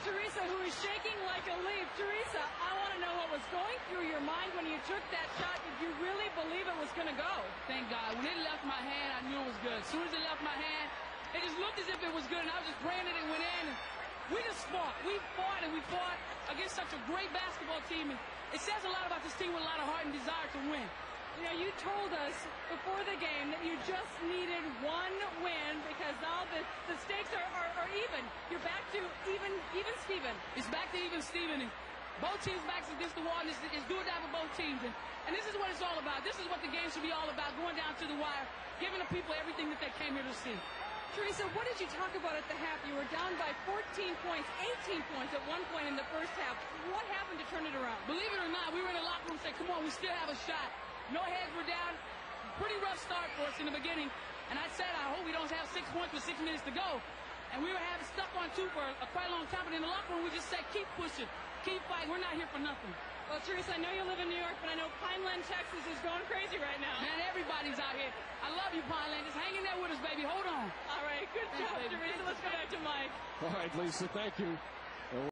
Teresa, who is shaking like a leaf. Teresa, I want to know what was going through your mind when you took that shot. Did you really believe it was going to go? Thank God. When it left my hand, I knew it was good. As soon as it left my hand, it just looked as if it was good, and I was just praying that it went in. We just fought. We fought, and we fought against such a great basketball team. And it says a lot about this team with a lot of heart and desire to win. You know, you told us before the game that you just now the, the stakes are, are, are even. You're back to even even Steven. It's back to even Steven. Both teams backs against the wall, and it's, it's do or die for both teams. And, and this is what it's all about. This is what the game should be all about, going down to the wire, giving the people everything that they came here to see. Teresa, what did you talk about at the half? You were down by 14 points, 18 points at one point in the first half. What happened to turn it around? Believe it or not, we were in the locker room saying, come on, we still have a shot. No heads were down. Pretty rough start for us in the beginning. And I said, I hope we don't have six points with six minutes to go. And we were having stuck on two for a, a quite a long time. But in the locker room, we just said, keep pushing, keep fighting. We're not here for nothing. Well, Teresa, I know you live in New York, but I know Pineland, Texas is going crazy right now. Man, everybody's out here. I love you, Pineland. Just hang in there with us, baby. Hold on. All right, good Thanks, job, baby. Teresa. Let's go back to Mike. All right, Lisa, thank you.